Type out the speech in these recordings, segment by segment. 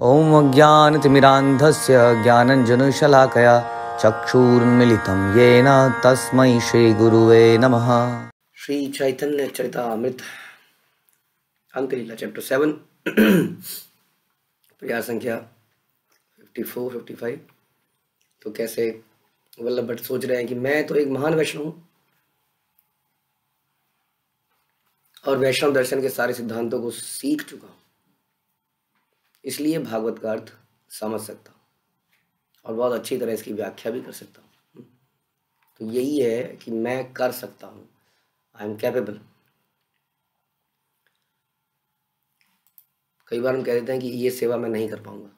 ॐ अज्ञानतिमिरान्धस्य ज्ञानञ्जनशलाकया चक्षुर्मिलितं येन तस्मै श्रीगुरुवे नमः। श्री चैतन्य चरितामृत अंकलीला चैप्टर सेवन प्रयास संख्या फिफ्टी फोर फिफ्टी फाइव तो कैसे वल्लभ भट्ट सोच रहे हैं कि मैं तो एक महान वैष्णव हूँ। और वैष्णव दर्शन के सारे सिद्धांतों को सीख चुका हूँ। इसलिए भागवत का अर्थ समझ सकता हूँ और बहुत अच्छी तरह इसकी व्याख्या भी कर सकता हूँ। तो यही है कि मैं कर सकता हूँ। आई एम कैपेबल कई बार हम कह देते हैं कि ये सेवा मैं नहीं कर पाऊँगा।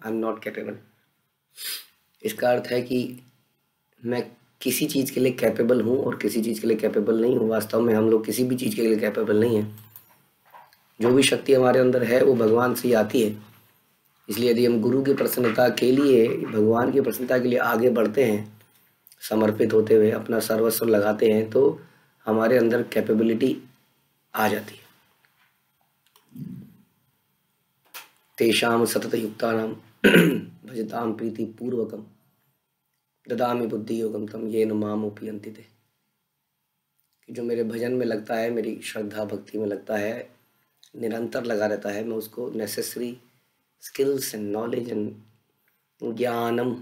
आई एम नॉट कैपेबल इसका अर्थ है कि मैं किसी चीज़ के लिए कैपेबल हूँ और किसी चीज़ के लिए कैपेबल नहीं हूँ। वास्तव में हम लोग किसी भी चीज़ के लिए कैपेबल नहीं है। जो भी शक्ति हमारे अंदर है, वो भगवान से ही आती है। इसलिए यदि हम गुरु की प्रसन्नता के लिए, भगवान की प्रसन्नता के लिए आगे बढ़ते हैं, समर्पित होते हुए, अपना सर्वस्व लगाते हैं तो हमारे अंदर कैपेबिलिटी आ जाती है। तेषाम सतत युक्तानाम भजताम प्रीति पूर्वकम ददामी बुद्धि योगम तम ये नाम उपयंती थे कि जो मेरे भजन में लगता है, मेरी श्रद्धा भक्ति में लगता है, निरंतर लगा रहता है, मैं उसको necessary skills and knowledge and ज्ञानम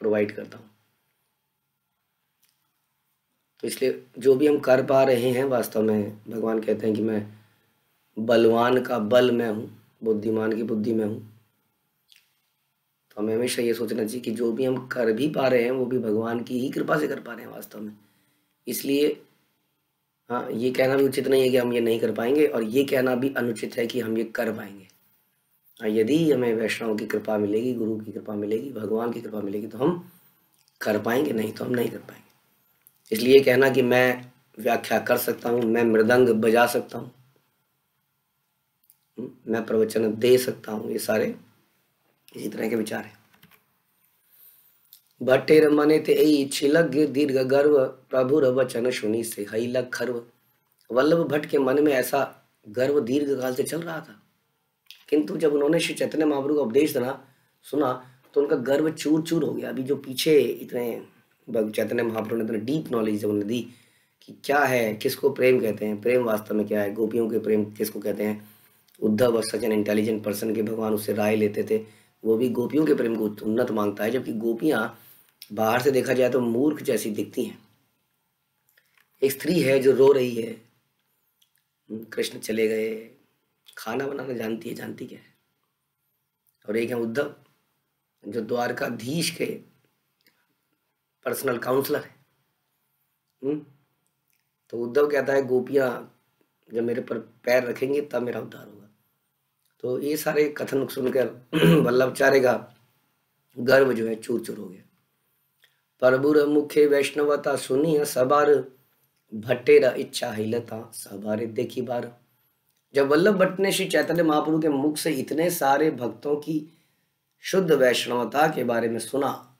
प्रोवाइड करता हूँ। तो इसलिए जो भी हम कर पा रहे हैं वास्तव में, भगवान कहते हैं कि मैं बलवान का बल मैं हूँ, बुद्धिमान की बुद्धि में हूँ। तो हमें हमेशा ये सोचना चाहिए कि जो भी हम कर भी पा रहे हैं, वो भी भगवान की ही कृपा से कर पा रहे हैं वास्तव में। इसलिए हाँ ये कहना भी उचित नहीं है कि हम ये नहीं कर पाएँगे और ये कहना भी अनुचित है कि हम ये कर पाएँगे। यदि हमें वैष्णव की कृपा मिलेगी, गुरु की कृपा मिलेगी, भगवान की कृपा मिलेगी तो हम कर पाएँगे, नहीं तो हम नहीं कर पाएँगे। इसलिए कहना कि मैं व्याख्या कर सकता हूँ, मैं मृदंग बजा सकता हूँ मैं प्रवचन दे सकता हूँ, ये सारे इसी तरह के विचार हैं। भट्टेर मने ते ई छिलग दीर्घ गर्व, प्रभुर वचन सुनी से हई लग खर्व वल्लभ भट्ट के मन में ऐसा गर्व दीर्घ काल से चल रहा था। किंतु जब उन्होंने श्री चैतन्य महाप्रभु का उपदेश देना सुना तो उनका गर्व चूर चूर हो गया। अभी जो पीछे इतने चैतन्य महाप्रभु ने इतने डीप नॉलेज जब उन्हें दी कि क्या है, किसको प्रेम कहते हैं, प्रेम वास्तव में क्या है, गोपियों के प्रेम किसको कहते हैं, उद्धव और सच एन इंटेलिजेंट पर्सन के भगवान उससे राय लेते थे, वो भी गोपियों के प्रेम को उन्नत माँगता है, जबकि गोपियाँ बाहर से देखा जाए तो मूर्ख जैसी दिखती हैं। एक स्त्री है जो रो रही है, कृष्ण चले गए खाना बनाना जानती है, जानती क्या है? और एक है उद्धव, जो द्वारकाधीश के पर्सनल काउंसलर है। हुँ? तो उद्धव कहता है, गोपियाँ, जब मेरे पर पैर रखेंगे, तब मेरा उद्धार होगा। तो ये सारे कथन सुनकर वल्लभचार्य का गर्व जो है चूर चूर हो गया। परबुर मुखे वैष्णवता सुनी सबार भट्टेरा इच्छा हिलता सबारे देखी बार। जब वल्लभ भट्ट ने श्री चैतन्य महाप्रभु के मुख से इतने सारे भक्तों की शुद्ध वैष्णवता के बारे में सुना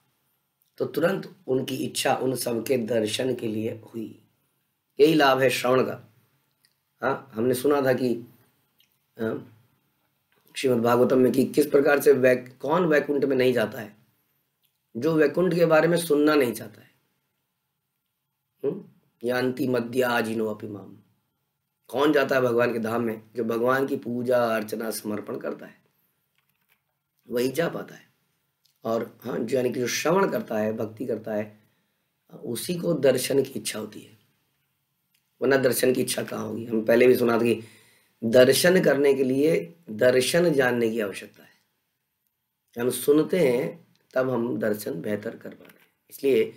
तो तुरंत उनकी इच्छा उन सबके दर्शन के लिए हुई। यही लाभ है श्रवण का। हाँ हमने सुना था कि श्रीमद् भागवतम में कि किस प्रकार से वै कौन वैकुंठ में नहीं जाता है? जो वैकुंठ के बारे में सुनना नहीं चाहता है। यान्ति मध्य आजिनो अपिमाम कौन जाता है भगवान के धाम में? जो भगवान की पूजा, अर्चना, समर्पण करता है। वही जा पाता है। और हाँ जो यानी कि जो श्रवण करता है, भक्ति करता है, उसी को दर्शन की इच्छा होती है। वरना दर्शन की इच्छा कहाँ होगी? हम पहले भी सुना था कि दर्शन करने के लिए दर्शन जानने की आवश्यकता है। हम सुनते हैं, तब हम दर्शन बेहतर कर पा रहे हैं। इसलिए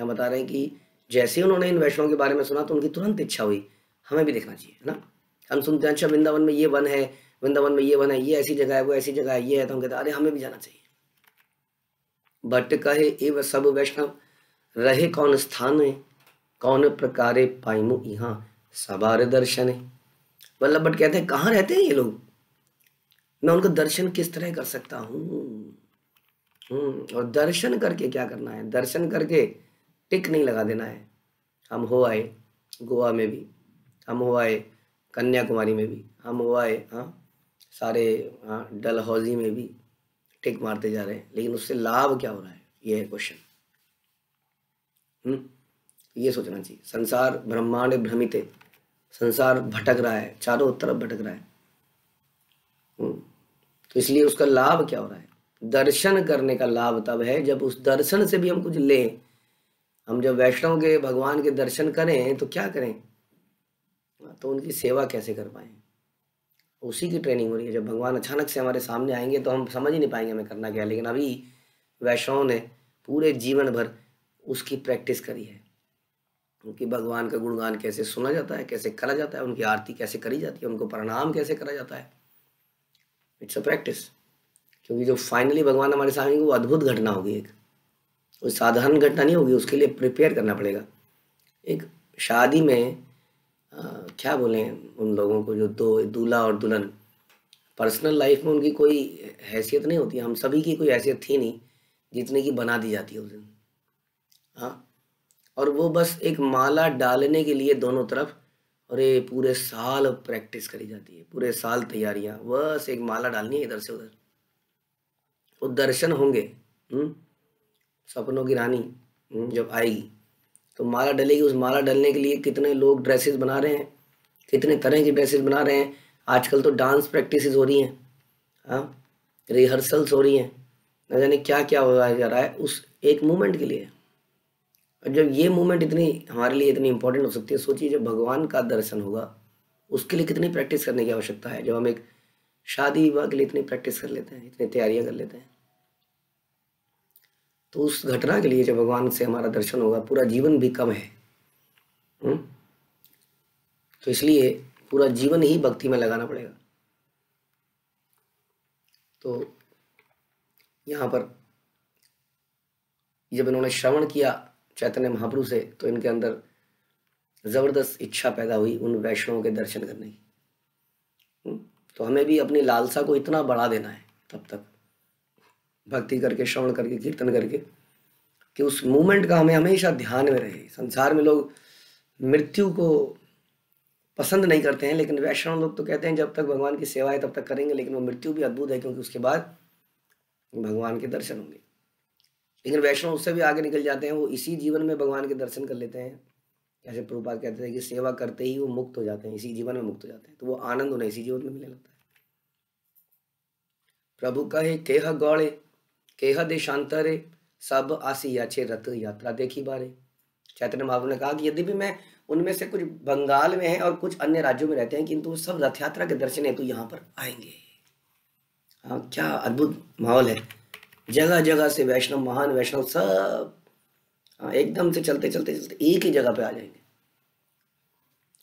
हम बता रहे हैं कि जैसे उन्होंने इन वैष्णव के बारे में सुना तो उनकी तुरंत इच्छा हुई। हमें भी देखना चाहिए, है ना? हम सुनते हैं अच्छा वृंदावन में ये वन है, वृंदावन में ये वन है, ये ऐसी जगह है, वो ऐसी जगह है, ये है तो हम कहते हैं, अरे, हमें भी जाना चाहिए। बट कहे एव सब वैष्णव, रहे कौन स्थान है कौन प्रकारे पाइमु यहाँ सबार दर्शन? है वल्लभ भट्ट कहते हैं, कहाँ रहते हैं ये लोग? मैं उनका दर्शन किस तरह कर सकता हूँ? और दर्शन करके क्या करना है? दर्शन करके टिक नहीं लगा देना है। हम हो आए गोवा में भी। हम हो कन्याकुमारी में भी। हम हो आए हाँ सारे हाँ, डलहौजी में भी टिक मारते जा रहे हैं। लेकिन उससे लाभ क्या हो रहा है? ये है क्वेश्चन हम्म ये सोचना चाहिए। संसार ब्रह्मांड भ्रमित है। संसार भटक रहा है। चारों तरफ़ भटक रहा है। हम्म, तो इसलिए उसका लाभ क्या हो रहा है? दर्शन करने का लाभ तब है जब उस दर्शन से भी हम कुछ लें। हम जब वैष्णव के भगवान के दर्शन करें तो क्या करें? तो उनकी सेवा कैसे कर पाए? उसी की ट्रेनिंग हो रही है। जब भगवान अचानक से हमारे सामने आएँगे तो हम समझ ही नहीं पाएँगे हमें करना क्या लेकिन अभी वैष्णव ने पूरे जीवन भर उसकी प्रैक्टिस करी है। उनकी भगवान का गुणगान कैसे सुना जाता है, कैसे करा जाता है, उनकी आरती कैसे करी जाती है, उनको प्रणाम कैसे करा जाता है। इट्स अ प्रैक्टिस क्योंकि जो फाइनली भगवान हमारे सामने वो अद्भुत घटना होगी एक। कोई साधारण घटना नहीं होगी, उसके लिए प्रिपेयर करना पड़ेगा। एक शादी में क्या बोलें उन लोगों को जो दो दूल्हा और दुल्हन? पर्सनल लाइफ में उनकी कोई हैसियत नहीं होती। हम सभी की कोई हैसियत थी नहीं जितने की बना दी जाती है उस दिन। हाँ? और वो बस एक माला डालने के लिए दोनों तरफ़ और ये पूरे साल प्रैक्टिस करी जाती है। पूरे साल तैयारियाँ। बस एक माला डालनी है इधर से उधर। वो दर्शन होंगे हम्म? सपनों की रानी हम्म, जब आएगी। तो माला डलेगी, उस माला डलने के लिए कितने लोग ड्रेसेस बना रहे हैं, कितने तरह की ड्रेसेस बना रहे हैं। आजकल तो डांस प्रैक्टिस हो रही हैं हाँ रिहर्सल्स हो रही हैं। न जाने क्या क्या हो जा रहा है उस एक मोमेंट के लिए। और जब ये मोमेंट इतनी हमारे लिए इतनी इंपॉर्टेंट हो सकती है, सोचिए जब भगवान का दर्शन होगा, उसके लिए कितनी प्रैक्टिस करने की आवश्यकता है? जब हम एक शादी विवाह के लिए इतनी प्रैक्टिस कर लेते हैं, इतनी तैयारियाँ कर लेते हैं। तो उस घटना के लिए जब भगवान से हमारा दर्शन होगा, पूरा जीवन भी कम है हुँ? हम्म? तो इसलिए पूरा जीवन ही भक्ति में लगाना पड़ेगा तो यहाँ पर जब इन्होंने श्रवण किया चैतन्य महाप्रभु से तो इनके अंदर ज़बरदस्त इच्छा पैदा हुई उन वैष्णवों के दर्शन करने की हम्म? तो हमें भी अपनी लालसा को इतना बढ़ा देना है तब तक भक्ति करके, श्रवण करके, कीर्तन करके, कि उस मूवमेंट का हमें हमेशा ध्यान में रहे। संसार में लोग मृत्यु को पसंद नहीं करते हैं, लेकिन वैष्णव लोग तो कहते हैं, जब तक भगवान की सेवा है तब तक करेंगे, लेकिन वो मृत्यु भी अद्भुत है, क्योंकि उसके बाद भगवान के दर्शन होंगे। लेकिन वैष्णव उससे भी आगे निकल जाते हैं, वो इसी जीवन में भगवान के दर्शन कर लेते हैं। जैसे प्रभुपाद कहते हैं कि सेवा करते ही वो मुक्त हो जाते हैं, इसी जीवन में मुक्त हो जाते हैं तो वो आनंद उन्हें इसी जीवन में मिलने लगता है। प्रभु कहे, केह गौड़े केह देशांतरे सब आसी याचे रथ यात्रा देखी बारे चैतन्य महाप्रभु ने कहा कि यदि भी मैं उनमें से कुछ बंगाल में है और कुछ अन्य राज्यों में रहते हैं किंतु सब रथ यात्रा के दर्शन हेतु यहाँ पर आएँगे हाँ क्या अद्भुत माहौल है जगह जगह से वैष्णव महान वैष्णव सब हाँ, एकदम से चलते चलते चलते एक ही जगह पे आ जाएँगे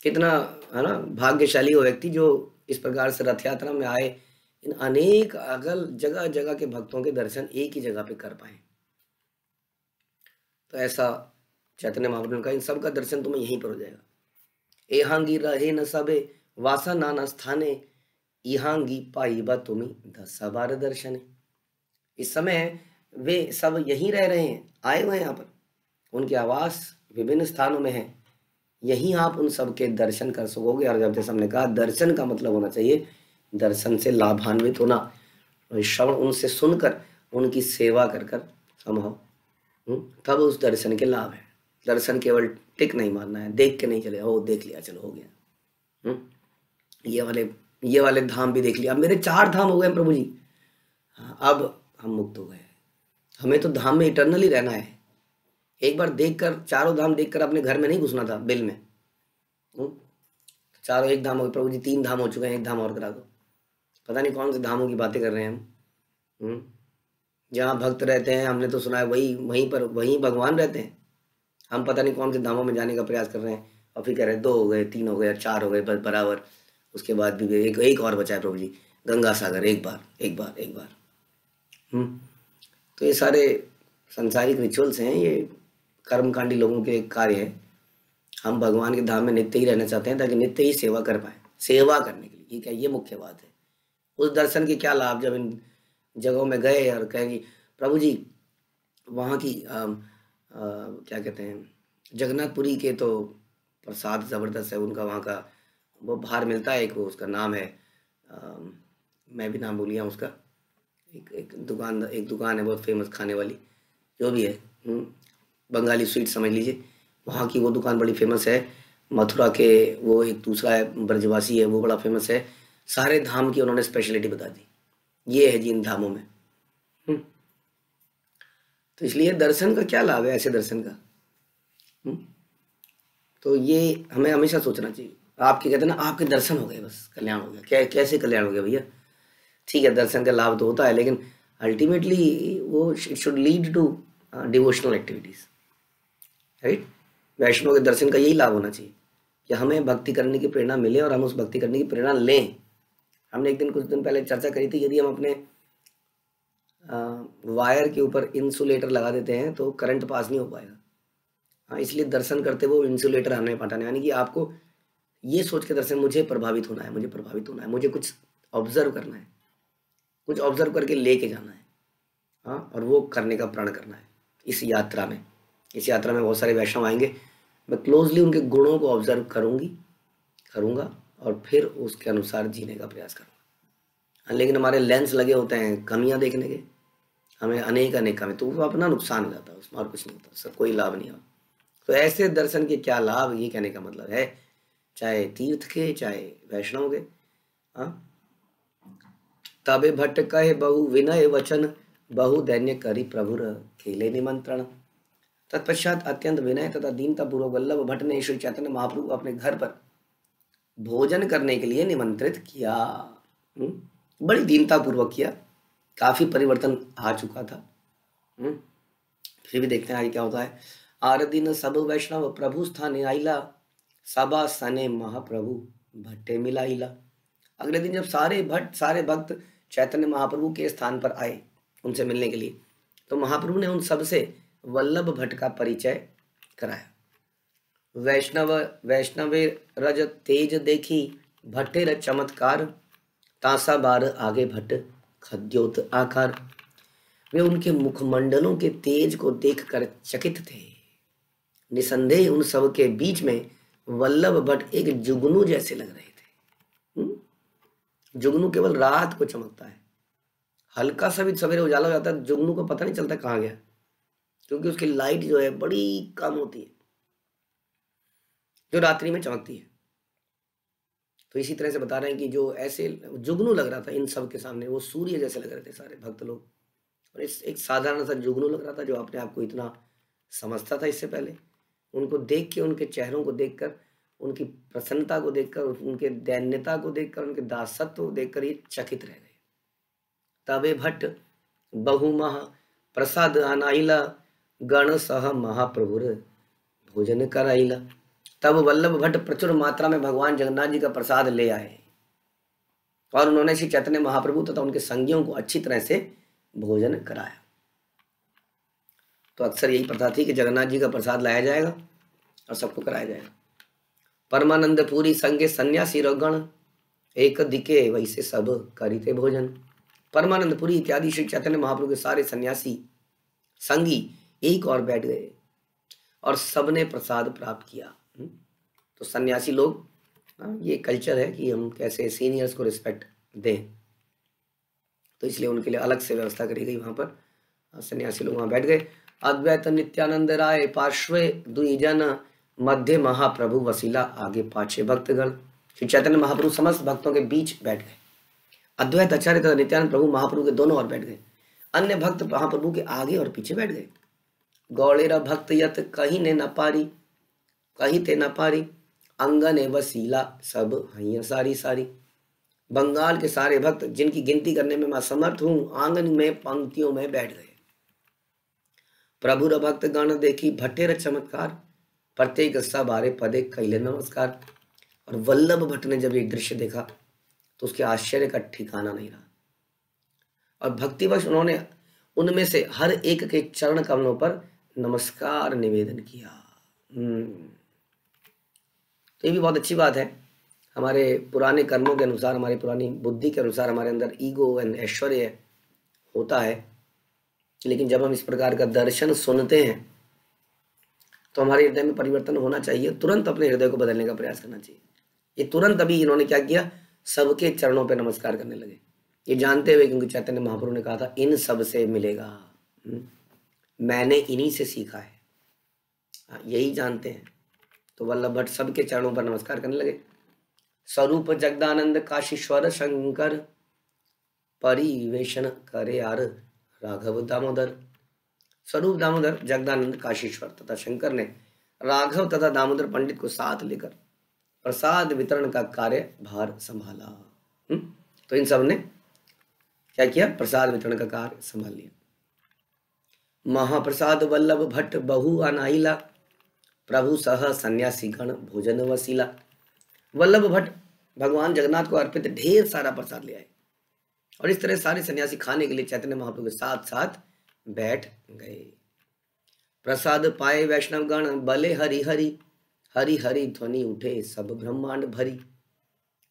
कितना है ना भाग्यशाली वो व्यक्ति जो इस प्रकार से रथ यात्रा में आए इन अनेक अगल जगह जगह के भक्तों के दर्शन एक ही जगह पे कर पाए। तो ऐसा चैतन्य महाप्रभु का इन सब का दर्शन तुम्हें यहीं पर हो जाएगा। एहांगी रहे न सबे, वासा नाना स्थाने इहांगी पाई बा तुम्हें दस बार दर्शन। इस समय वे सब यहीं रह रहे हैं, आए हुए हैं यहाँ पर। उनके आवास विभिन्न स्थानों में है। यहीं आप उन सब के दर्शन कर सकोगे। और जब जैसे हमने कहा, दर्शन का मतलब होना चाहिए। दर्शन से लाभान्वित होना। श्रवण उनसे सुनकर उनकी सेवा कर कर संभव हम्म, तब उस दर्शन के लाभ है। दर्शन केवल टिक नहीं मारना है देख के नहीं चले ओ देख लिया चलो हो गया। हम्म, ये वाले ये वाले धाम भी देख लिया। अब मेरे चार धाम हो गए प्रभु जी। हाँ, अब हम मुक्त हो गए। हमें तो धाम में इटरनली रहना है। एक बार देखकर चारों धाम देखकर अपने घर में नहीं घुसना था बिल में। हम्म, चारों एक धाम हो गए प्रभु जी तीन धाम हो चुके हैं एक धाम और करा दो। पता नहीं कौन से धामों की बातें कर रहे हैं हम। हम्म, जहाँ भक्त रहते हैं हमने तो सुना है वही वहीं पर वहीं भगवान रहते हैं। हम पता नहीं कौन से धामों में जाने का प्रयास कर रहे हैं और फिर कह रहे हैं दो हो गए तीन हो गए चार हो गए बस बराबर। उसके बाद भी एक एक और बचा है प्रभु जी गंगा सागर एक बार एक बार एक बार। हम्म, तो ये सारे संसारिक रिचुअल्स हैं ये कर्मकांडी लोगों के कार्य है। हम भगवान के धाम में नित्य ही रहना चाहते हैं ताकि नित्य ही सेवा कर पाए। सेवा करने के लिए ये क्या ये मुख्य बात है। उस दर्शन के क्या लाभ जब इन जगहों में गए और कहेंगे प्रभु जी वहाँ की आ, आ, क्या कहते हैं जगन्नाथपुरी के तो प्रसाद ज़बरदस्त है उनका वहाँ का वो भार मिलता है एक वो उसका नाम है आ, मैं भी नाम भूल गया उसका एक एक दुकान एक दुकान है बहुत फ़ेमस खाने वाली जो भी है हम्म, बंगाली स्वीट समझ लीजिए वहाँ की वो दुकान बड़ी फ़ेमस है मथुरा के वो एक दूसरा है ब्रजवासी है वो बड़ा फ़ेमस है सारे धाम की उन्होंने स्पेशलिटी बता दी। ये है जी इन धामों में। हम्म। तो इसलिए दर्शन का क्या लाभ है ऐसे दर्शन का? हम्म। तो ये हमें हमेशा सोचना चाहिए। आपके कहते हैं ना, आपके दर्शन हो गए बस, कल्याण हो गया। क्या, कैसे कल्याण हो गया भैया? ठीक है, दर्शन का लाभ तो होता है, लेकिन अल्टीमेटली वो should lead to devotional activities right Vaishnav के दर्शन का यही लाभ होना चाहिए कि हमें भक्ति करने की प्रेरणा मिले और हम उस भक्ति करने की प्रेरणा लें। हमने एक दिन, कुछ दिन पहले चर्चा करी थी, यदि हम अपने वायर के ऊपर इंसुलेटर लगा देते हैं तो करंट पास नहीं हो पाएगा। हाँ इसलिए दर्शन करते वो इंसुलेटर हमें पटाने, यानी कि आपको ये सोच के दर्शन मुझे प्रभावित होना है, मुझे प्रभावित होना है, मुझे कुछ ऑब्ज़र्व करना है, कुछ ऑब्ज़र्व करके लेके जाना है हाँ और वो करने का प्रण करना है, इस यात्रा में। इस यात्रा में बहुत सारे वैष्णव आएँगे, मैं क्लोजली उनके गुणों को ऑब्ज़र्व करूँगी, करूँगा और फिर उसके अनुसार जीने का प्रयास करूँगा हाँ, लेकिन हमारे लेंस लगे होते हैं कमियाँ देखने के। हमें अनेक अनेक कमी तो वो अपना नुकसान जाता है उसमें और कुछ नहीं होता उसका कोई लाभ नहीं होता। तो ऐसे दर्शन के क्या लाभ ये कहने का मतलब है चाहे तीर्थ के चाहे वैष्णव के हाँ। तबे भट्ट कहे बहु विनय वचन बहु दैन्य करी प्रभुर खेले निमंत्रण। तत्पश्चात अत्यंत विनय तथा दीनता पूर्वक वल्लभ भट्ट ने श्री चैतन्य महाप्रभु अपने घर पर भोजन करने के लिए निमंत्रित किया हुँ? हम्म? बड़ी दीनता पूर्वक किया काफ़ी परिवर्तन आ चुका था? हम्म? फिर भी देखते हैं आगे क्या होता है आर दिन सब वैष्णव प्रभु स्थान आईला सबा सने महाप्रभु भट्टे मिलाइला अगले दिन जब सारे भट्ट सारे भक्त चैतन्य महाप्रभु के स्थान पर आए उनसे मिलने के लिए तो महाप्रभु ने उन सबसे वल्लभ भट्ट का परिचय कराया वैष्णव वैष्णवे रज तेज देखी भट्टे चमत्कार, तासा बार आगे भट्ट खद्योत आकार। वे उनके मुखमंडलों के तेज को देखकर चकित थे। निसंदेह उन सब के बीच में वल्लभ भट्ट एक जुगनू जैसे लग रहे थे? जुगनू केवल रात को चमकता है। हल्का सा भी सवेरे उजाला हो जाता है, जुगनू को पता नहीं चलता कहाँ गया। क्योंकि उसकी लाइट जो है बड़ी कम होती है। जो रात्रि में चमकती है। तो इसी तरह से बता रहे हैं कि जो ऐसे जुगनू लग रहा था इन सब के सामने, वो सूर्य जैसे लग रहे थे सारे भक्त लोग। और इस एक साधारण सा जुगनू लग रहा था जो अपने आप को इतना समझता था इससे पहले। उनको देख के, उनके चेहरों को देखकर, उनकी प्रसन्नता को देखकर, उनके दैन्यता को देखकर, उनके दासत्व को देखकर ये चकित रह गए। तबे भट्ट, बहुमह, प्रसाद अनाइला, गण सह महाप्रभुर, भोजन कराइला। तब वल्लभ भट्ट प्रचुर मात्रा में भगवान जगन्नाथ जी का प्रसाद ले आए। और उन्होंने श्री चैतन्य महाप्रभु तथा उनके संगियों को अच्छी तरह से भोजन कराया। तो अक्सर यही प्रथा थी कि जगन्नाथ जी का प्रसाद लाया जाएगा और सबको कराया जाएगा। परमानंद पूरी संगे सन्यासी रोगण एक दिके वैसे सब करीते भोजन। परमानंद पुरी इत्यादि श्री चैतन्य महाप्रभु के सारे सन्यासी, संगी एक और बैठ गए और सबने प्रसाद प्राप्त किया? तो सन्यासी लोग हाँ, ये कल्चर है कि हम कैसे सीनियर्स को रिस्पेक्ट दें। तो इसलिए उनके लिए अलग से व्यवस्था करी गई वहाँ पर। हाँ, सन्यासी लोग वहाँ बैठ गए। अद्वैत नित्यानंद राय पार्श्वे द्विजन मध्य महाप्रभु वसीला आगे पाछे भक्तगण। श्री चैतन्य महाप्रभु समस्त भक्तों के बीच बैठ गए। अद्वैत आचार्य तथा नित्यानंद प्रभु महाप्रभु के दोनों ओर बैठ गए। अन्य भक्त महाप्रभु के आगे और पीछे बैठ गए। गौड़ेरा भक्त यत कहीं ने न पारी। कहीं ते न पारी, अंगन वसीला, सब हैया सारी सारी। बंगाल के सारे भक्त जिनकी गिनती करने में मैं समर्थ हूँ, आँगन में, पंक्तियों में बैठ गए। प्रभु भक्त गण देखी भट्टे चमत्कार, प्रत्येक बारे पदे कैले नमस्कार। और वल्लभ भट्ट ने जब ये दृश्य देखा तो उसके आश्चर्य का ठिकाना नहीं रहा। और भक्तिवश उन्होंने उनमें से हर एक के चरण कमलों पर नमस्कार निवेदन किया। हम्म। तो ये भी बहुत अच्छी बात है। हमारे पुराने कर्मों के अनुसार हमारी पुरानी बुद्धि के अनुसार हमारे अंदर ईगो एंड ऐश्वर्य होता है। लेकिन जब हम इस प्रकार का दर्शन सुनते हैं तो हमारे हृदय में परिवर्तन होना चाहिए। तुरंत अपने हृदय को बदलने का प्रयास करना चाहिए। ये तुरंत अभी इन्होंने क्या किया? सबके चरणों पर नमस्कार करने लगे। ये जानते हुए क्योंकि चैतन्य महाप्रभु ने कहा था इन सबसे मिलेगा। हम्म, मैंने इन्हीं से सीखा है। हाँ, यही जानते हैं। तो वल्लभ भट्ट सबके चरणों पर नमस्कार करने लगे। स्वरूप जगदानंद काशीश्वर शंकर परिवेशन करे यार राघव दामोदर। स्वरूप दामोदर, जगदानंद काशीश्वर तथा शंकर ने राघव तथा दामोदर पंडित को साथ लेकर प्रसाद वितरण का कार्य भार संभाला। हम्म? तो इन सबने क्या किया? प्रसाद वितरण का कार्य संभाल लिया। महाप्रसाद वल्लभ भट्ट बहु अनाइला प्रभु सह सन्यासी गण भोजन वसीला वल्लभ भट्ट भगवान जगन्नाथ को अर्पित ढेर सारा प्रसाद ले आए। और इस तरह सारे सन्यासी खाने के लिए चैतन्य महाप्रभु के साथ साथ बैठ गए। प्रसाद पाए वैष्णव गण, बले हरि हरि हरि हरि ध्वनि उठे, सब ब्रह्मांड भरी।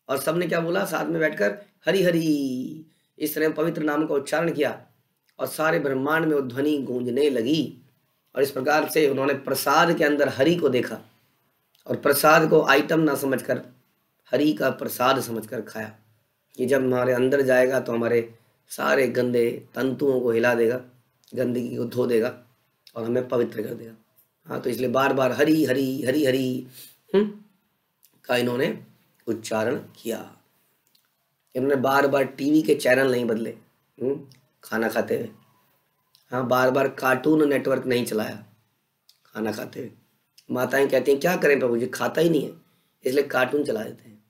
और सबने क्या बोला? साथ में बैठकर, हरि हरि। इस तरह पवित्र नाम का उच्चारण किया और सारे ब्रह्मांड में वो ध्वनि गूंजने लगी। और इस प्रकार से उन्होंने प्रसाद के अंदर हरि को देखा और प्रसाद को आइटम ना समझकर हरि का प्रसाद समझकर खाया। कि जब हमारे अंदर जाएगा तो हमारे सारे गंदे तंतुओं को हिला देगा गंदगी को धो देगा और हमें पवित्र कर देगा। हाँ तो इसलिए बार बार हरी हरी हरी हरी हम्म, का इन्होंने उच्चारण किया। इन्होंने बार बार टीवी के चैनल नहीं बदले हम्म, खाना खाते हुए। हाँ बार बार कार्टून नेटवर्क नहीं चलाया। खाना खाते हुए। माताएँ कहती हैं क्या करें प्रभु जी खाता ही नहीं है। इसलिए कार्टून चला देते हैं।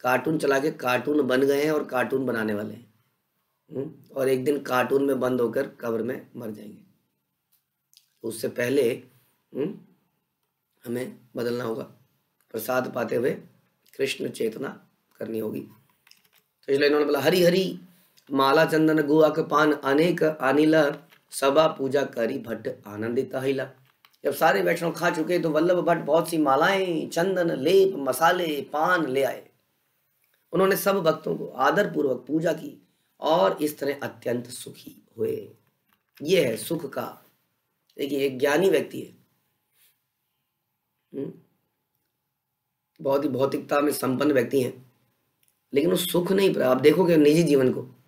कार्टून चला के कार्टून बन गए हैं और कार्टून बनाने वाले हैं। हम्म, और एक दिन कार्टून में बंद होकर कब्र में मर जाएँगे। तो उससे पहले हम्म, हमें बदलना होगा। प्रसाद पाते हुए कृष्ण चेतना करनी होगी। तो इसलिए इन्होंने बोला हरी हरी माला चंदन गुआ के पान अनेक अनिल सबा पूजा करी भट्ट आनंदित हिला जब सारे वैष्णव खा चुके तो वल्लभ भट्ट बहुत सी मालाएँ, चंदन, लेप, मसाले, पान ले आए। उन्होंने सब भक्तों को आदर पूर्वक पूजा की और इस तरह अत्यंत सुखी हुए। ये है सुख का, देखिए, एक ज्ञानी व्यक्ति है। हम्म? बहुत ही भौतिकता में संपन्न व्यक्ति हैं। लेकिन वो सुख नहीं प्राप्त आप देखोगे निजी जीवन को।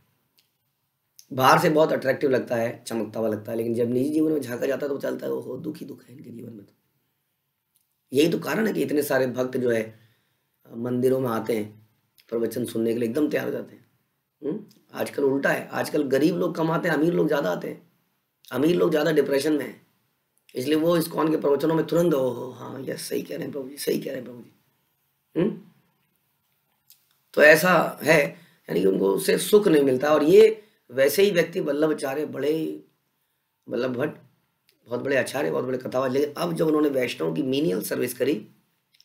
बाहर से बहुत अट्रैक्टिव लगता है, चमकता हुआ लगता है, लेकिन जब निजी जीवन में झांका जाता है तो चलता है वो दुखी दुख है इनके जीवन में तो यही तो कारण है कि इतने सारे भक्त जो है, मंदिरों में आते हैं, प्रवचन सुनने के लिए एकदम तैयार हो जाते हैं हम्म? आजकल उल्टा है, आजकल गरीब लोग कम आते हैं, अमीर लोग ज़्यादा आते हैं, अमीर लोग ज़्यादा डिप्रेशन में है, इसलिए वो इस कौन के प्रवचनों में तुरंत हो हाँ यस, सही कह रहे हैं प्रभु जी सही कह रहे हैं प्रभु जी हम्म? तो ऐसा है, यानी कि उनको सिर्फ़ सुख नहीं मिलता, और ये वैसे ही व्यक्ति वल्लभाचार्य बड़े वल्लभ भट्ट, बहुत बड़े आचार्य, बहुत बड़े कथावाच लेकिन अब जब उन्होंने वैष्णव की मीनियल सर्विस करी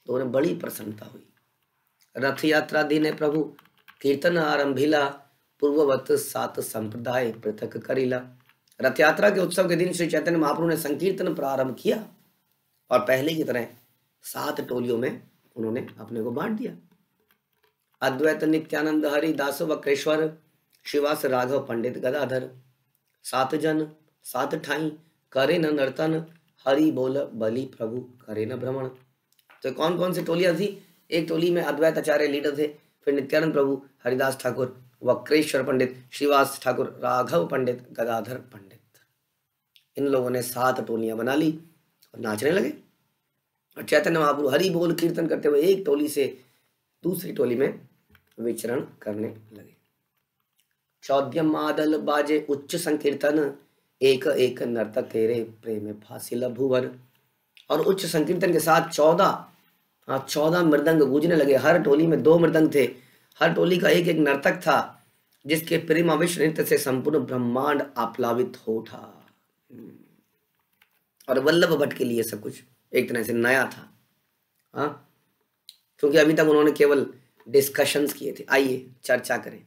तो उन्हें बड़ी प्रसन्नता हुई। रथ यात्रा दिन है प्रभु, कीर्तन आरंभिला, पूर्ववत सात संप्रदाय पृथक करीला। रथ यात्रा के उत्सव के दिन श्री चैतन्य महाप्रभु ने संकीर्तन प्रारंभ किया और पहले की तरह सात टोलियों में उन्होंने अपने को बांट दिया। अद्वैत नित्यानंद हरि दास वक्रेश्वर शिवास राघव पंडित गदाधर। सात जन, सात ठाई, करे न नर्तन, हरि बोल बलि प्रभु, करे न भ्रमण। तो कौन कौन सी टोलियाँ थी एक टोली में अद्वैत आचार्य लीडर थे, फिर नित्यानंद प्रभु, हरिदास ठाकुर, वक्रेश्वर पंडित, श्रीवास ठाकुर, राघव पंडित, गदाधर पंडित। इन लोगों ने सात टोलियाँ बना ली और नाचने लगे। और चैतन्य महाप्रभु हरि बोल कीर्तन करते हुए एक टोली से दूसरी टोली में विचरण करने लगे। चौद्यम मादल बाजे उच्च संकीर्तन। एक एक नर्तक तेरे प्रेम फासिल भुवन और उच्च संकीर्तन के साथ चौदह। हाँ चौदह मृदंग गूंजने लगे। हर टोली में दो मृदंग थे। हर टोली का एक एक नर्तक था, जिसके प्रेम अविश्व नृत्य से संपूर्ण ब्रह्मांड आप्लावित हो उठा। और वल्लभ भट्ट के लिए सब कुछ एक तरह से नया था। हाँ क्योंकि अभी तक उन्होंने केवल डिस्कशंस किए थे। आइए, चर्चा करें।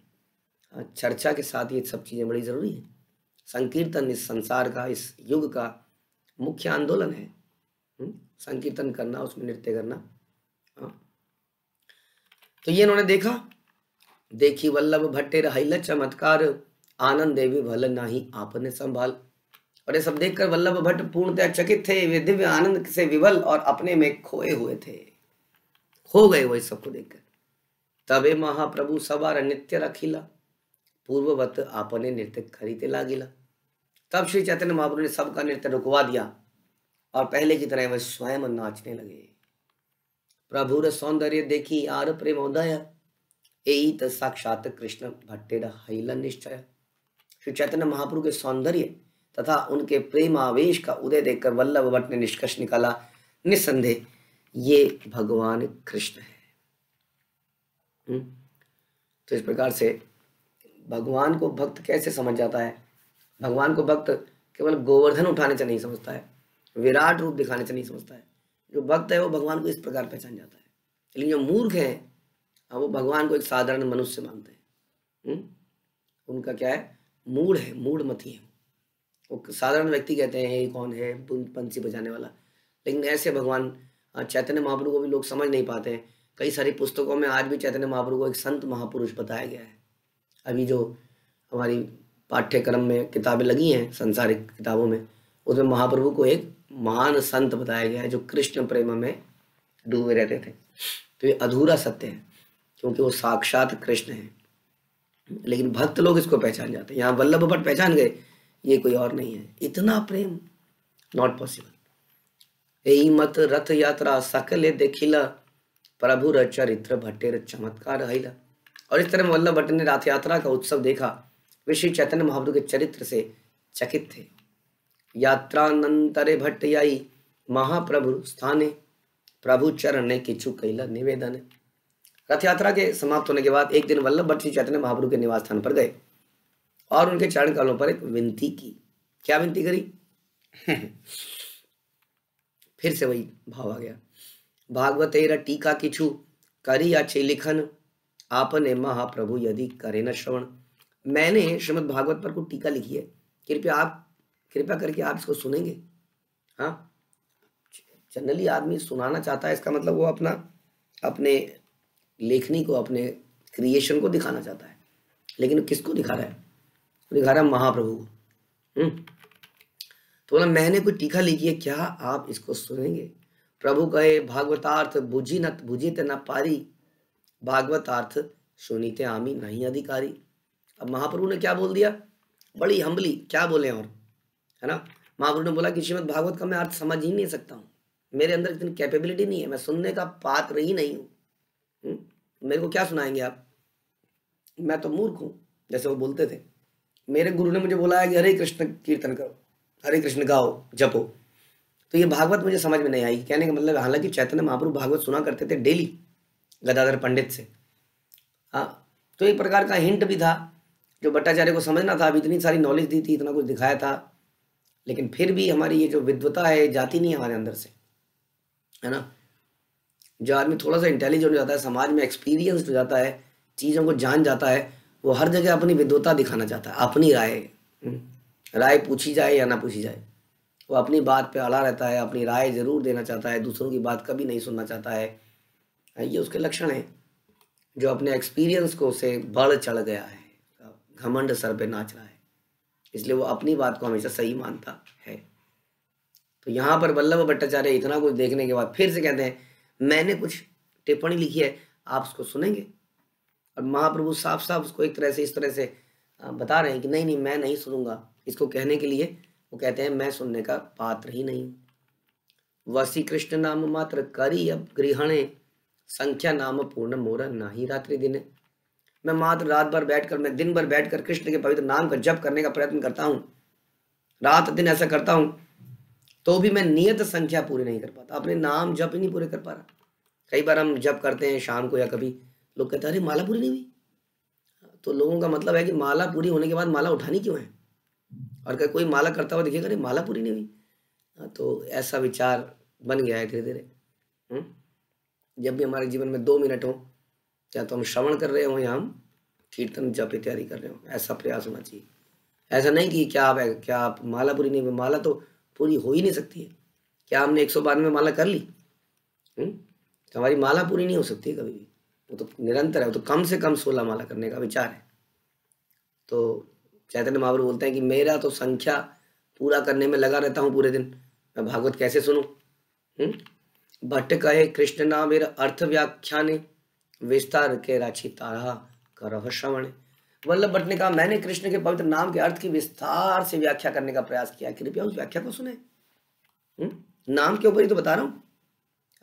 चर्चा के साथ ये सब चीज़ें बड़ी ज़रूरी हैं। संकीर्तन इस संसार का, इस युग का मुख्य आंदोलन है। हम्म। संकीर्तन करना, उसमें नृत्य करना। हाँ। तो ये इन्होंने देखा, देखी वल्लभ भट्टे रहिल चमत्कार आनंद देवी भल नाही आपने संभाल। और ये सब देखकर वल्लभ भट्ट पूर्णतः चकित थे, वे दिव्य आनंद से विवल और अपने में खोए हुए थे। खो गए वो इस सबको देखकर। तबे महाप्रभु सवार नित्य रखिला। पूर्ववत आपने नृत्य खरीदे लागिला तब श्री चैतन्य महाप्रभु ने सबका नृत्य रुकवा दिया और पहले की तरह वह स्वयं नाचने लगे। प्रभुर सौंदर्य देखी, आर प्रेमोदय यही तो साक्षात कृष्ण भट्टेर हैल निश्चय। श्री चैतन्य महाप्रभु के सौंदर्य तथा उनके प्रेम आवेश का उदय देखकर वल्लभ भट्ट ने निष्कर्ष निकाला निस्संदेह ये भगवान कृष्ण है। हम्म? तो इस प्रकार से भगवान को भक्त कैसे समझ जाता है? भगवान को भक्त केवल गोवर्धन उठाने से नहीं समझता है, विराट रूप दिखाने से नहीं समझता है। जो भक्त है, वो भगवान को इस प्रकार पहचान जाता है। लेकिन जो मूर्ख है वो भगवान को एक साधारण मनुष्य मानते हैं। हम्म? उनका क्या है? मूड है मूड मती है। वो साधारण व्यक्ति कहते हैं ये कौन है? पंछी बजाने वाला। लेकिन ऐसे भगवान चैतन्य महाप्रभु को भी लोग समझ नहीं पाते हैं। कई सारी पुस्तकों में आज भी चैतन्य महाप्रभु को एक संत महापुरुष बताया गया है। अभी जो हमारी पाठ्यक्रम में किताबें लगी हैं, संसारिक किताबों में, उसमें महाप्रभु को एक महान संत बताया गया है जो कृष्ण प्रेम में डूबे रहते थे। तो ये अधूरा सत्य है, क्योंकि वो साक्षात कृष्ण है। लेकिन भक्त लोग इसको पहचान जाते हैं। यहाँ वल्लभ भट्ट पहचान गए, ये कोई और नहीं है। इतना प्रेम नॉट पॉसिबल यही मत रथ यात्रा सकल देखिला प्रभु चरित्र भट्टेर चमत्कार हिला और इस तरह वल्लभ भट्ट ने रथ यात्रा का उत्सव देखा। वे श्री चैतन्य महाप्रभु के चरित्र से चकित थे। यात्रानंतरे भट्टयाई महाप्रभु स्थाने, प्रभु चरण ने किचु कैला निवेदन। रथ यात्रा के समाप्त होने के बाद एक दिन वल्लभ भट्ट श्री चैतन्य महाप्रभु के निवास स्थान पर गए और उनके चरण कालों पर एक विनती की। क्या विनती करी? फिर से वही भाव आ गया। भागवतेर टीका किछु करी अच्छे लिखन आपने महाप्रभु यदि करे न श्रवण। मैंने श्रीमद भागवत पर को टीका लिखी है। कृपया आप, कृपया करके आप इसको सुनेंगे। हाँ? जनरली आदमी सुनाना चाहता है, इसका मतलब वो अपना, अपने लेखनी को, अपने क्रिएशन को दिखाना चाहता है। लेकिन किसको दिखा रहा है? दिखा रहा है महाप्रभु को। हम्म। तो बोला, मैंने कोई टीका लिखी है, क्या आप इसको सुनेंगे? प्रभु कहे, भागवतार्थ, बुझी न बुझित न पारी। भागवतार्थ सुनीते आमी नहीं अधिकारी। अब महाप्रभु ने क्या बोल दिया? बड़ी हम्बली, क्या बोले और? है ना? महाप्रभु ने बोला कि श्रीमद भागवत का मैं अर्थ समझ ही नहीं सकता हूँ। मेरे अंदर इतनी कैपेबिलिटी नहीं है, मैं सुनने का पात्र ही नहीं हूँ। हम्म? मेरे को क्या सुनाएँगे आप? मैं तो मूर्ख हूँ, जैसे वो बोलते थे। मेरे गुरु ने मुझे बोला है कि हरे कृष्ण कीर्तन करो, हरे कृष्ण गाओ, जपो। तो ये भागवत मुझे समझ में नहीं आई। कहने का मतलब हालाँकि चैतन्य महाप्रभु भागवत सुना करते थे डेली। गदाधर पंडित से। हाँ तो एक प्रकार का हिंट भी था जो भट्टाचार्य को समझना था अभी इतनी सारी नॉलेज दी थी इतना कुछ दिखाया था लेकिन फिर भी हमारी ये जो विद्वता है जाती नहीं हमारे अंदर से है ना? जो आदमी थोड़ा सा इंटेलिजेंट हो जाता है समाज में एक्सपीरियंस हो जाता है चीज़ों को जान जाता है वो हर जगह अपनी विद्वता दिखाना चाहता है अपनी राय हम्म, राय पूछी जाए या ना पूछी जाए। वो अपनी बात पे अड़ा रहता है अपनी राय ज़रूर देना चाहता है दूसरों की बात कभी नहीं सुनना चाहता है ये उसके लक्षण हैं, जो अपने एक्सपीरियंस को से बढ़ चढ़ गया है, घमंड सर पे नाच रहा है। इसलिए वो अपनी बात को हमेशा सही मानता है। तो यहाँ पर वल्लभ भट्टाचार्य इतना कुछ देखने के बाद फिर से कहते हैं, मैंने कुछ टिप्पणी लिखी है, आप उसको सुनेंगे? और महाप्रभु साफ़ साफ़ उसको एक तरह से, इस तरह से बता रहे हैं कि नहीं नहीं, मैं नहीं सुनूँगा। इसको कहने के लिए वो कहते हैं, मैं सुनने का पात्र ही नहीं वसी कृष्ण नाम मात्र करी अब गृहणे संख्या नाम पूर्ण मोर नाही रात्रि दिन मैं मात्र रात भर बैठकर, मैं दिन भर बैठकर कृष्ण के पवित्र नाम का जप करने का प्रयत्न करता हूँ। रात दिन ऐसा करता हूँ तो भी मैं नियत संख्या पूरी नहीं कर पाता। अपने नाम जप ही नहीं पूरे कर पा रहा। कई बार हम जप करते हैं शाम को या कभी, लोग कहते हैं, अरे, माला पूरी नहीं हुई? तो लोगों का मतलब है कि माला पूरी होने के बाद माला उठानी क्यों है? और अगर कोई माला करता हुआ देखिएगा अरे, माला पूरी नहीं हुई? तो ऐसा विचार बन गया है धीरे धीरे हम्म? जब भी हमारे जीवन में दो मिनट हो, या तो हम श्रवण कर रहे हो, या हम कीर्तन जप इत्यादि कर रहे हो, ऐसा प्रयास होना चाहिए। ऐसा नहीं कि क्या आप क्या आप माला पूरी नहीं, माला तो पूरी हो ही नहीं सकती है। क्या हमने एक सौ बानवे माला कर ली? हम्म? तो हमारी माला पूरी नहीं हो सकती कभी भी। वो तो निरंतर है, वो तो कम से कम सोलह माला करने का विचार है। तो चैतन्य महाप्रभु बोलते हैं कि मेरा तो संख्या पूरा करने में लगा रहता हूँ पूरे दिन। मैं भागवत कैसे सुनूं? हम्म? भट्ट कहे कृष्ण नाम अर्थ व्याख्याने विस्तार के राची तारा कर श्रवण। वल्लभ भट्ट ने कहा, मैंने कृष्ण के पवित्र नाम के अर्थ की विस्तार से व्याख्या करने का प्रयास किया। कृपया उस व्याख्या को सुने। हुँ? नाम के ऊपर ही तो बता रहा हूँ।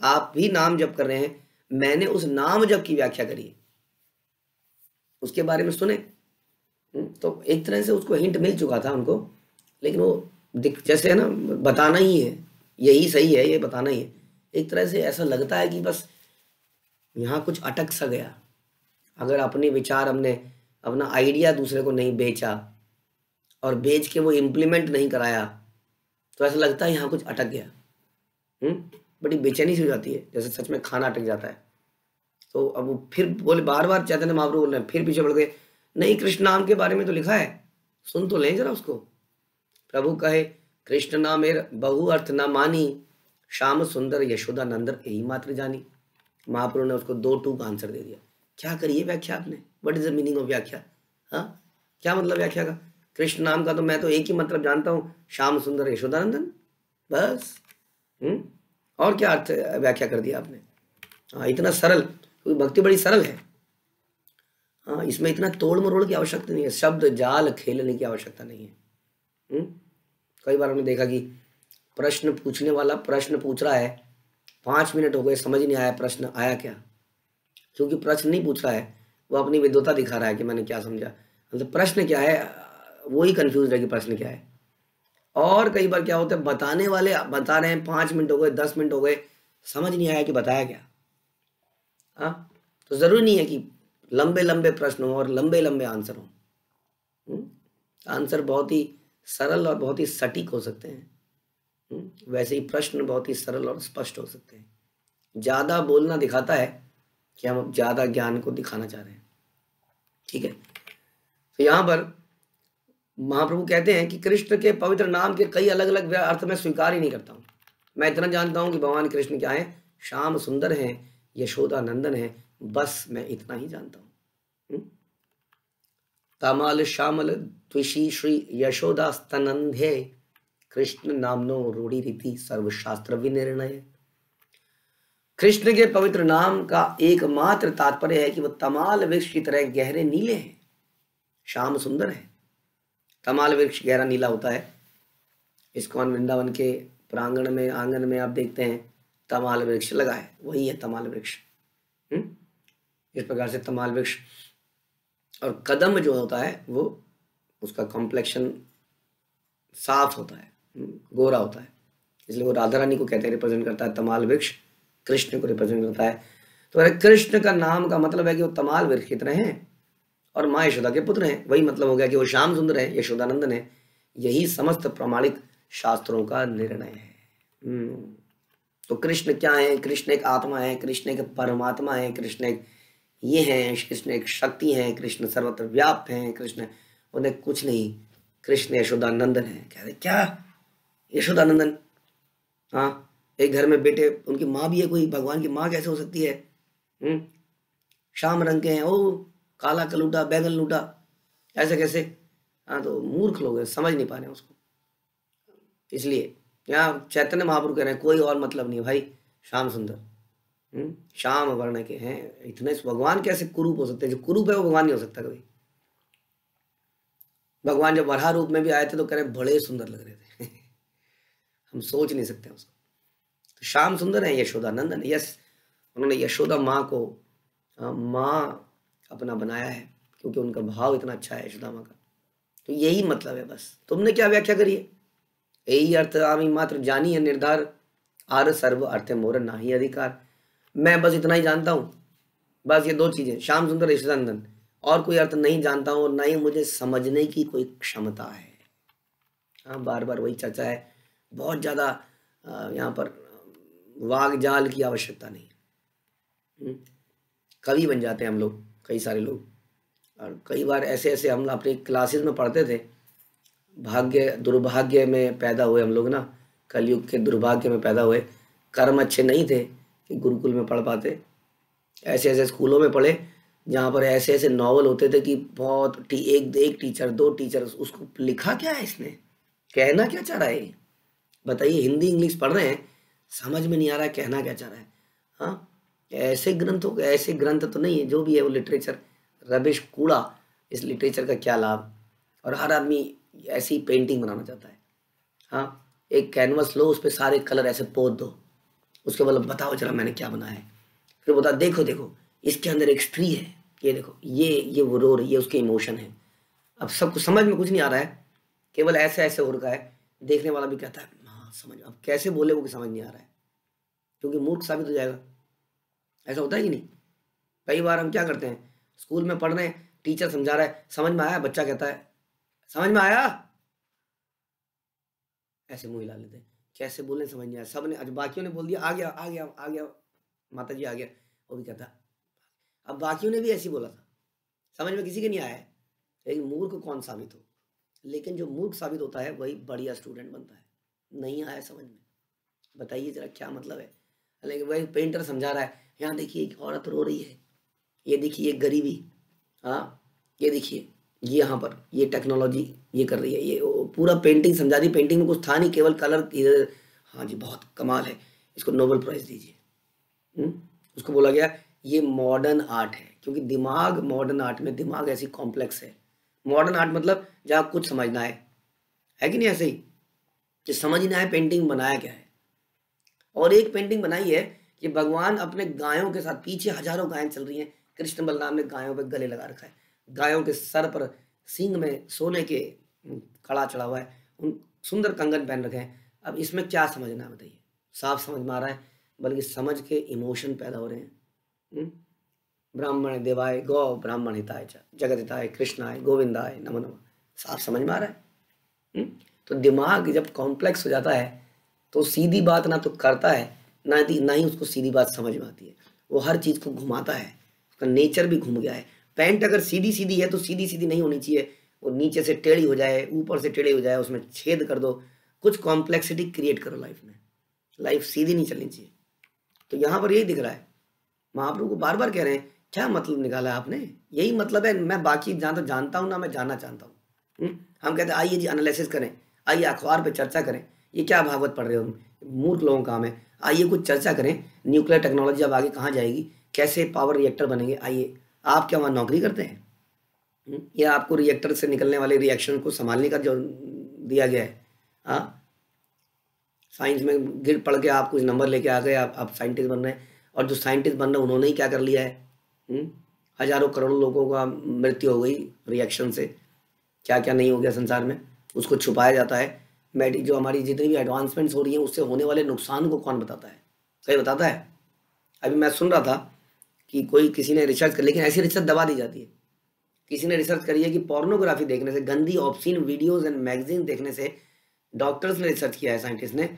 आप भी नाम जप कर रहे हैं। मैंने उस नाम जप की व्याख्या करी उसके बारे में सुने। तो एक तरह से उसको हिंट मिल चुका था उनको। लेकिन वो जैसे है ना, बताना ही है। यही सही है, ये बताना ही है। एक तरह से ऐसा लगता है कि बस यहाँ कुछ अटक सा गया। अगर अपने विचार हमने अपना आइडिया दूसरे को नहीं बेचा और बेच के वो इम्प्लीमेंट नहीं कराया तो ऐसा लगता है यहाँ कुछ अटक गया। हम्म? बड़ी बेचैनी सी हो जाती है, जैसे सच में खाना अटक जाता है। तो अब वो फिर बोले बार बार चैतन्य महाप्रभु बोल रहे हैं, फिर पीछे बढ़ गए। नहीं, कृष्ण नाम के बारे में तो लिखा है। सुन तो लें जरा उसको। प्रभु कहे, कृष्ण नाम बहु अर्थ ना मानी श्याम सुंदर यशोदा नंदर यही मात्र जानी। महाप्रभु ने उसको दो टू का आंसर दे दिया। क्या करिए व्याख्या आपने? What is the meaning of व्याख्या? हाँ? क्या मतलब व्याख्या का? कृष्ण नाम का तो मैं तो एक ही मतलब जानता हूँ, श्याम सुंदर यशोदानंदन। बस। हम्म? और क्या अर्थ व्याख्या कर दिया आपने? हाँ इतना सरल क्योंकि भक्ति बड़ी सरल है। हाँ इसमें इतना तोड़ मरोड़ की आवश्यकता नहीं है, शब्द जाल खेलने की आवश्यकता नहीं है हुँ? हम्म? कई बार हमने देखा कि प्रश्न पूछने वाला प्रश्न पूछ रहा है। पाँच मिनट हो गए, समझ नहीं आया प्रश्न, आया क्या? क्योंकि प्रश्न नहीं पूछ रहा है, वो अपनी विद्वता दिखा रहा है कि मैंने क्या समझा। मतलब प्रश्न क्या है वो ही कन्फ्यूज़ है कि प्रश्न क्या है। और कई बार क्या होता है, बताने वाले, बता रहे हैं, पाँच मिनट हो गए, दस मिनट हो गए, समझ नहीं आया कि बताया क्या। हाँ तो ज़रूरी नहीं है कि लंबे लंबे प्रश्न हो और लंबे लंबे आंसर हो। हम्म? आंसर बहुत ही सरल और बहुत ही सटीक हो सकते हैं। हम्म? वैसे ही प्रश्न बहुत ही सरल और स्पष्ट हो सकते हैं। ज़्यादा बोलना दिखाता है कि हम ज़्यादा ज्ञान को दिखाना चाह रहे हैं। ठीक है? तो यहाँ पर महाप्रभु कहते हैं कि कृष्ण के पवित्र नाम के कई अलग अलग अर्थ में स्वीकार ही नहीं करता हूँ। मैं इतना जानता हूँ कि भगवान कृष्ण क्या है? श्याम सुंदर हैं, यशोदा नंदन है, बस मैं इतना ही जानता हूँ। हम्म? तमाल श्यामल द्विशी श्री यशोदा स्तनंधे कृष्ण नामनो रूढ़ी रीति सर्वशास्त्र विनिर्णय कृष्ण के पवित्र नाम का एकमात्र तात्पर्य है कि वह तमाल वृक्ष की तरह गहरे नीले हैं, श्याम सुंदर है। तमाल वृक्ष गहरा नीला होता है। इसकॉन वृंदावन के प्रांगण में, आँगन में आप देखते हैं, तमाल वृक्ष लगा है। वही है तमाल वृक्ष। हम्म? इस प्रकार से तमाल वृक्ष और कदम जो होता है, वो उसका कॉम्प्लेक्शन साफ़ होता है। गोरा होता है। इसलिए वो राधा रानी को कहते हैं रिप्रेजेंट करता है तमाल वृक्ष, कृष्ण को रिप्रेजेंट करता है। तो अरे कृष्ण का नाम का मतलब है कि वो तमाल वृक्ष कितने हैं और माँ यशोदा के पुत्र हैं। वही मतलब हो गया कि वो श्याम सुंदर है, यशोदानंदन है। यही समस्त प्रमाणिक शास्त्रों का निर्णय है। हम्म। तो कृष्ण क्या है? कृष्ण एक आत्मा है, कृष्ण एक परमात्मा है, कृष्ण एक ये हैं, कृष्ण एक शक्ति है, कृष्ण सर्वत्र व्याप्त हैं, कृष्ण उन्हें कुछ नहीं, कृष्ण यशोदानंदन है। कह रहे, क्या? यशोदानंदन हाँ एक घर में बेटे, उनकी माँ भी है कोई, भगवान की माँ कैसे हो सकती है? हम्म शाम रंग के हैं, ओ, काला कलूटा, बैगन लूटा, ऐसे कैसे? हाँ तो मूर्ख लोग हैं, समझ नहीं पा रहे उसको। इसलिए, यहाँ चैतन्य महाप्रभु कह रहे हैं, कोई और मतलब नहीं भाई, श्याम सुंदर। हम्म? श्याम वर्ण के हैं, इतने भगवान कैसे कुरूप हो सकते हैं? जो कुरूप है वो भगवान नहीं हो सकता कभी। भगवान जब वरहा रूप में भी आए थे तो कह रहे बड़े सुंदर लग रहे थे। हम सोच नहीं सकते उसको। तो श्याम सुंदर है, यशोदा नंदन। यस उन्होंने यशोदा माँ को माँ अपना बनाया है, क्योंकि उनका भाव इतना अच्छा है यशोदा माँ का। तो यही मतलब है बस। तुमने क्या व्याख्या करी है? यही अर्थ आमी मात्र जानी है, निर्धार। आर सर्व अर्थ मोर ना ही अधिकार। मैं बस इतना ही जानता हूँ। बस ये दो चीज़ें, श्याम सुंदर ईश्वरानंदन और कोई अर्थ नहीं जानता हूँ और ना ही मुझे समझने की कोई क्षमता है। हाँ बार बार वही चर्चा है। बहुत ज़्यादा यहाँ पर वाग जाल की आवश्यकता नहीं। हम्म, कवि बन जाते हैं हम लोग कई सारे लोग। और कई बार ऐसे ऐसे हम अपने क्लासेस में पढ़ते थे। भाग्य दुर्भाग्य में पैदा हुए हम लोग ना कलयुग के दुर्भाग्य में पैदा हुए। कर्म अच्छे नहीं थे कि गुरुकुल में पढ़ पाते। ऐसे ऐसे स्कूलों में पढ़े जहाँ पर ऐसे ऐसे नावल होते थे कि बहुत टी, एक एक टीचर दो टीचर उसको लिखा क्या है इसने? कहना क्या चाह रहा है? बताइए, हिंदी, इंग्लिश पढ़ रहे हैं, समझ में नहीं आ रहा है कहना क्या चाह रहा है? हाँ ऐसे ग्रंथों ऐसे ग्रंथ तो नहीं है, जो भी है वो लिटरेचर रबिश कूड़ा, इस लिटरेचर का क्या लाभ? और हर आदमी ऐसी पेंटिंग बनाना चाहता है। हाँ एक कैनवस लो, उस पर सारे कलर ऐसे पोत दो। उसके बाद बताओ चला मैंने क्या बनाया है? फिर बता देखो देखो, इसके अंदर एक स्त्री है, ये देखो, ये ये वो रो रही है उसके इमोशन है। अब सबको समझ में कुछ नहीं आ रहा है। केवल ऐसे ऐसे हो रखा है, देखने वाला भी कहता है। हाँ समझ, अब कैसे बोले वो कि समझ नहीं आ रहा है। क्योंकि मूर्ख साबित हो जाएगा। ऐसा होता है नहीं? कई बार हम क्या करते हैं? स्कूल में पढ़ रहे हैं, टीचर समझा रहा है, समझ में आया, बच्चा कहता है, समझ में आया? ऐसे मुँह हिला लेते हैं। कैसे बोले, समझ नहीं आया। सबने आज बाकियों ने बोल दिया, आ गया आ गया आ गया माता जी आ गया। वो भी कहता अब बाकियों ने भी ऐसे बोला था। समझ में किसी के नहीं आया लेकिन मूर्ख कौन साबित हो? लेकिन जो मूर्ख साबित होता है, वही बढ़िया स्टूडेंट बनता है। नहीं आया समझ में। बताइए जरा क्या मतलब है? लेकिन वही पेंटर समझा रहा है, यहाँ देखिए एक औरत रो रही है। ये देखिए एक गरीबी। हाँ ये देखिए, ये यहाँ पर, ये टेक्नोलॉजी ये कर रही है। ये पूरा पेंटिंग समझा दी पेंटिंग में कुछ था नहीं, केवल कलर इधर हाँ जी, बहुत कमाल है। इसको नोबल प्राइज दीजिए। हम्म? उसको बोला गया, ये मॉडर्न आर्ट है। क्योंकि दिमाग मॉडर्न आर्ट में, दिमाग ऐसी कॉम्प्लेक्स है। मॉडर्न आर्ट मतलब जहाँ कुछ समझना है। है कि नहीं ऐसे ही? कि समझ नहीं आए पेंटिंग बनाया क्या है। और एक पेंटिंग बनाई है कि भगवान अपने गायों के साथ पीछे हज़ारों गायें चल रही हैं। कृष्ण बलराम ने गायों पर गले लगा रखा है। गायों के सर पर सींग में सोने के कड़ा चढ़ा हुआ है। उन सुंदर कंगन पहन रखे हैं। अब इसमें क्या समझना है बताइए। साफ़ समझ में आ रहा है, बल्कि समझ के इमोशन पैदा हो रहे हैं? ब्राह्मण देवाय गौ, ब्राह्मण हिताय, जगत हिताय कृष्णाय गोविंदाय नमो नमो। साफ़ समझ में आ रहा है? तो दिमाग जब कॉम्प्लेक्स हो जाता है तो सीधी बात ना तो करता है, ना ना ही उसको सीधी बात समझ में आती है। वो हर चीज़ को घुमाता है, उसका नेचर भी घूम गया है। पैंट अगर सीधी सीधी है तो सीधी सीधी नहीं होनी चाहिए। वो नीचे से टेढ़ी हो जाए, ऊपर से टेढ़ी हो जाए, उसमें छेद कर दो। कुछ कॉम्प्लेक्सिटी क्रिएट करो लाइफ में। लाइफ सीधी नहीं चलनी चाहिए। तो यहाँ पर यही दिख रहा है। महाप्रभु को बार बार कह रहे हैं, क्या मतलब निकाला आपने? यही मतलब है, मैं बाकी जहाँ तो जानता हूँ, ना मैं जानना चाहता हूँ। हम्म? हम कहते हैं, आइए जी एनालिसिस करें। आइए अखबार पे चर्चा करें। ये क्या भागवत पढ़ रहे हो? मूर्ख लोगों का काम है। आइए कुछ चर्चा करें। न्यूक्लियर टेक्नोलॉजी अब आगे कहाँ जाएगी? कैसे पावर रिएक्टर बनेंगे? आइए, आप क्या वहाँ नौकरी करते हैं? हम्म? या आपको रिएक्टर से निकलने वाले रिएक्शन को संभालने का जो दिया गया है। हाँ? साइंस में गिर पढ़ के आप कुछ नंबर लेके आ गए, आप आप साइंटिस्ट बन रहे हैं। और जो साइंटिस्ट बन रहे हैं, उन्होंने ही क्या कर लिया है? हुँ? हम्म? हज़ारों करोड़ों लोगों का मृत्यु हो गई रिएक्शन से। क्या क्या नहीं हो गया संसार में? उसको छुपाया जाता है। मेडिक जो हमारी जितनी भी एडवांसमेंट्स हो रही हैं, उससे होने वाले नुकसान को कौन बताता है? सही बताता है? अभी मैं सुन रहा था कि कोई किसी ने रिसर्च कर, लेकिन ऐसी रिसर्च दबा दी जाती है। किसी ने रिसर्च करी है कि पोर्नोग्राफी देखने से, गंदी ऑप्शीन वीडियोज़ एंड मैगजीन देखने से डॉक्टर्स ने रिसर्च किया है साइंटिस्ट ने,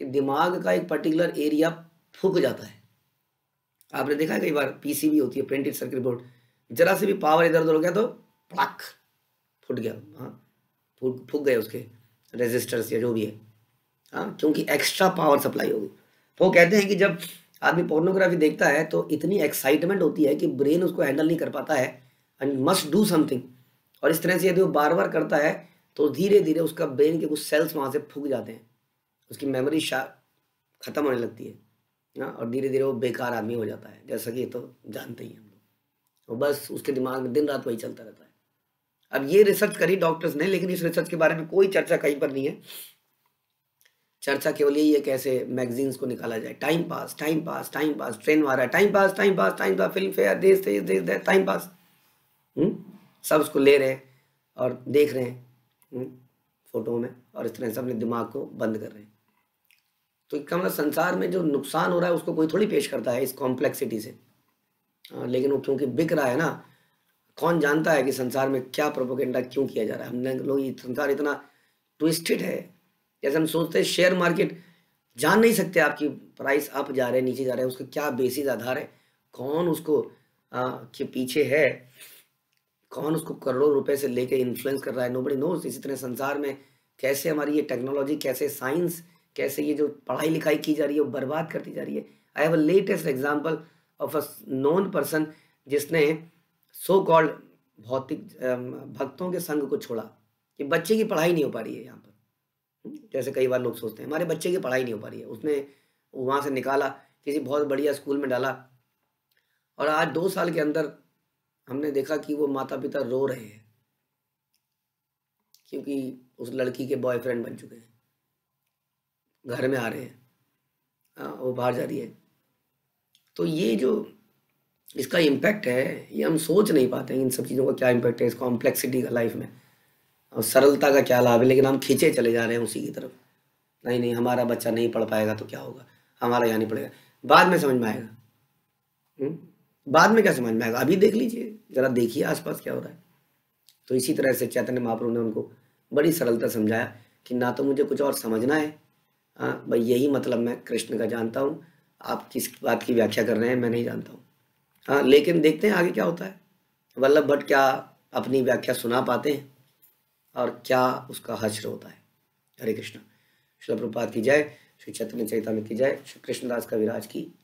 कि दिमाग का एक पर्टिकुलर एरिया फूक जाता है। आपने देखा है कई बार पीसीबी होती है प्रिंटेड सर्किट बोर्ड जरा से भी पावर इधर उधर हो गया तो प्लक फुट गया। हाँ। फूक गए उसके रेजिस्टर्स या जो भी है। हाँ क्योंकि एक्स्ट्रा पावर सप्लाई होगी। तो वो कहते हैं कि जब आदमी पोर्नोग्राफी देखता है तो इतनी एक्साइटमेंट होती है कि ब्रेन उसको हैंडल नहीं कर पाता है एंड मस्ट डू समथिंग और इस तरह से यदि वो बार बार करता है तो धीरे धीरे उसका ब्रेन के कुछ सेल्स वहाँ से फूक जाते हैं। उसकी मेमोरी शा खत्म होने लगती है। ना हाँ, और धीरे धीरे वो बेकार आदमी हो जाता है। जैसा कि तो जानते ही हम लोग। और बस उसके दिमाग में दिन रात वही चलता रहता है। अब ये रिसर्च करी डॉक्टर्स ने लेकिन इस रिसर्च के बारे में कोई चर्चा कहीं पर नहीं है। चर्चा केवल यही है कैसे मैगजीन्स को निकाला जाए। Time pass time pass time pass train है time pass time pass time pass Filmfare देश देश देश टाइम पास सब उसको ले रहे हैं और देख रहे हैं। हम्म, फ़ोटो में और इस तरह से अपने दिमाग को बंद कर रहे हैं। तो इसका मतलब संसार में जो नुकसान हो रहा है उसको कोई थोड़ी पेश करता है इस कॉम्प्लेक्सिटी से। आ, लेकिन वो क्योंकि बिक रहा है ना कौन जानता है कि संसार में क्या प्रोपोगेंडा क्यों किया जा रहा है? हमने लोग संसार इतना ट्विस्टेड है। जैसे हम सोचते हैं शेयर मार्केट जान नहीं सकते आपकी प्राइस अप जा रहे हैं नीचे जा रहे हैं उसका क्या बेसिस आधार है? कौन उसको आ, के पीछे है? कौन उसको करोड़ों रुपए से लेके इन्फ्लुएंस कर रहा है? नोबडी नोज़ इसी तरह संसार में कैसे हमारी ये टेक्नोलॉजी कैसे साइंस कैसे ये जो पढ़ाई लिखाई की जा रही है वो बर्बाद करती जा रही है। I have a latest example of a non person जिसने सो कॉल्ड भौतिक भक्तों के संग को छोड़ा कि बच्चे की पढ़ाई नहीं हो पा रही है यहाँ पर। जैसे कई बार लोग सोचते हैं, हमारे बच्चे की पढ़ाई नहीं हो पा रही है। उसने वहाँ से निकाला, किसी बहुत बढ़िया स्कूल में डाला और आज दो साल के अंदर हमने देखा कि वो माता पिता रो रहे हैं। क्योंकि उस लड़की के बॉयफ्रेंड बन चुके हैं। घर में आ रहे हैं। हाँ वो बाहर जा रही है। तो ये जो इसका इम्पैक्ट है ये हम सोच नहीं पाते इन सब चीज़ों का क्या इम्पैक्ट है इस कॉम्प्लेक्सिटी का लाइफ में। और सरलता का क्या लाभ है? लेकिन हम खींचे चले जा रहे हैं उसी की तरफ़। नहीं नहीं, हमारा बच्चा नहीं पढ़ पाएगा तो क्या होगा? हमारा यहाँ नहीं पढ़ेगा। बाद में समझ में आएगा। हम्म? बाद में क्या समझ में आएगा? अभी देख लीजिए। जरा देखिए आसपास क्या हो रहा है। तो इसी तरह से चैतन्य महाप्रभु ने उनको बड़ी सरलता समझाया कि ना तो मुझे कुछ और समझना है। हाँ भाई यही मतलब मैं कृष्ण का जानता हूँ। आप किस बात की व्याख्या कर रहे हैं, मैं नहीं जानता हूँ। हाँ लेकिन देखते हैं आगे क्या होता है। वल्लभ भट्ट क्या अपनी व्याख्या सुना पाते हैं? और क्या उसका हश्र होता है? हरे कृष्ण। शिल प्रपात की जय। श्री चैतन्य चैतन्य की जय। श्री कृष्णदास कविराज की